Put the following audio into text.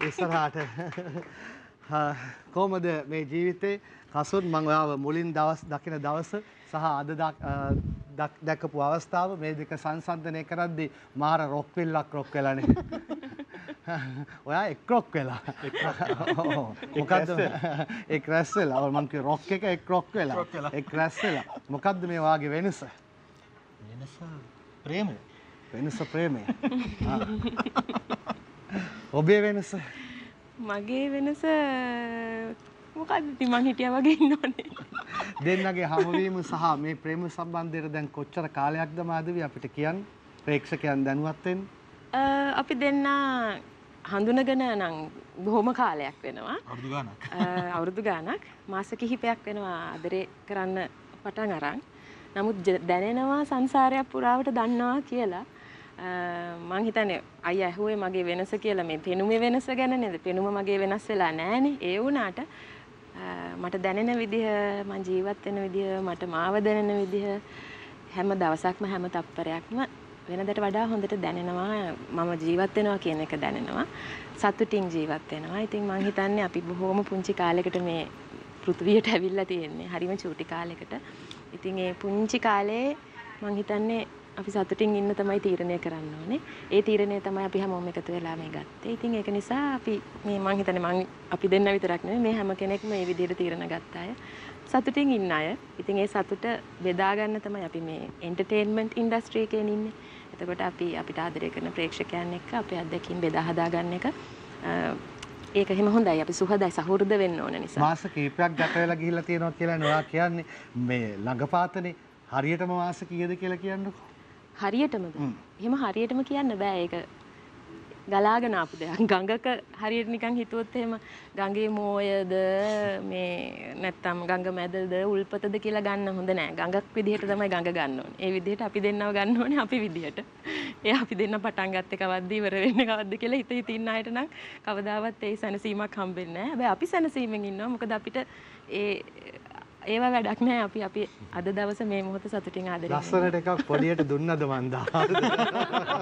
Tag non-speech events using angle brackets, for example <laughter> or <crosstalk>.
ඉස්සරහට කොහොමද මේ ජීවිතේ කසුන් මම ඔයාව මුලින් දවස් දකින දවස සහ අද දැකපු අවස්ථාව මේ දෙක සංසන්දනය කරද්දී මාර රොක් විල්ලක් රොක් වෙලානේ. <laughs> ඔයා එක් රොක් වෙලා. <laughs> මොකද්ද <laughs> එක් රැස් වෙලා. ඔය මං කිය රොක් එක එක් රොක් වෙලා. එක් රැස් වෙලා. මොකද්ද මේ වාගේ වෙනස? වෙනස ප්‍රේමය. වෙනස ප්‍රේමය. ඔබේ වෙනස මගේ වෙනස මොකක්ද ඉතින් මං හිටියා වගේ ඉන්න ඕනේ. දෙන්නගේ හමුවීම සහ මේ ප්‍රේම සම්බන්ධයට දැන් කොච්චර කාලයක්ද මාදවි අපිට කියන්න ප්‍රේක්ෂකයන් දැනුවත් වෙන්න? අපි දෙන්න හඳුනගෙන නම් බොහොම කාලයක් වෙනවා. අවුරුදු ගාණක්. අවුරුදු ගාණක් මාස කිහිපයක් වෙනවා ආදරේ කරන්න පටන් අරන්. නමුත් දැනෙනවා සංසාරයක් පුරාවට දන්නවා කියලා. මං හිතන්නේ අයියා ඇහුවේ මගේ වෙනස කියලා මේ පෙනුමේ වෙනස ගැන නේද? පෙනුම මගේ වෙනස් වෙලා නැහනේ. ඒ වුණාට මට දැනෙන විදිහ, මං ජීවත් වෙන විදිහ, මට මාව දැනෙන විදිහ හැම දවසක්ම හැම තප්පරයක්ම වෙනදට වඩා හොඳට දැනෙනවා. මම ජීවත් වෙනවා කියන එක දැනෙනවා. සතුටින් ජීවත් වෙනවා. ඉතින් මං හිතන්නේ අපි බොහොම පුංචි කාලයකට මේ පෘථිවියට ඇවිල්ලා තියෙන්නේ. හරිම චූටි කාලයකට. ඉතින් ඒ පුංචි කාලේ මං හිතන්නේ අපි සතුටින් ඉන්න තමයි තීරණය කරන්න ඕනේ. ඒ තීරණය තමයි අපි හැමෝම එකතු වෙලා මේ ගත්තේ. ඉතින් ඒක නිසා අපි මේ මං හිතන්නේ මං අපි දෙන්න විතරක් නෙමෙයි මේ හැම කෙනෙක්ම මේ විදිහට තීරණ ගත්ත අය. සතුටින් ඉන්න අය. ඉතින් ඒ සතුට බෙදා ගන්න තමයි අපි මේ එන්ටර්ටේන්මන්ට් ඉන්ඩස්ට්‍රි එකේ ඉන්නේ. එතකොට අපි අපිට ආදරය කරන ප්‍රේක්ෂකයන් එක්ක අපේ අත්දැකීම් බෙදා හදා ගන්න එක ඒක එහෙම හොඳයි අපි සුහදයි සහෘද වෙන්න ඕන නිසා. මාස කිහිපයක් ගත වෙලා ගිහිල්ලා තියෙනවා කියලා නෝයා කියන්නේ මේ ළඟපාතනේ හරියටම මාස කීයද කියලා කියන්නකෝ. හරියටමද? එහෙම හරියටම කියන්න බෑ ඒක. ගලාගෙන ආපු දෙයක්. <laughs> ගඟක හරියට නිකන් හිතුවොත් එහෙම ගඟේ මෝයද මේ නැත්තම් ගඟ මැදද උල්පතද කියලා ගන්න හොඳ නෑ. ගඟක් විදිහට තමයි ගඟ ගන්න ඕනේ. ඒ විදිහට අපි දෙන්නව ගන්න ඕනේ අපි විදිහට. ඒ අපි දෙන්න පටන් ගත්තේ කවද්ද ඉවර වෙන්නේ කවද්ද කියලා හිත හිත ඉන්න අයට නම් කවදාවත් ඒ සැනසීමක් හම්බෙන්නේ නෑ. හැබැයි අපි සැනසීමෙන් ඉන්නවා. මොකද අපිට ඒ ඒවා වැඩක් නෑ. අපි අපි අද දවස මේ මොහොත සතුටින් ආදරේ. ලස්සනට එකක් පොඩියට දුන්නද මන්දා?